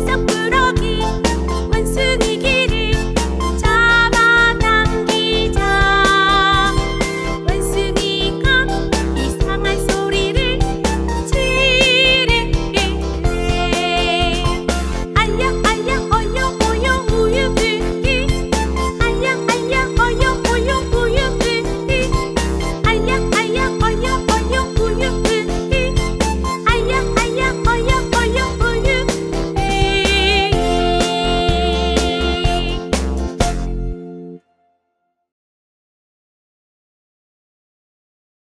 so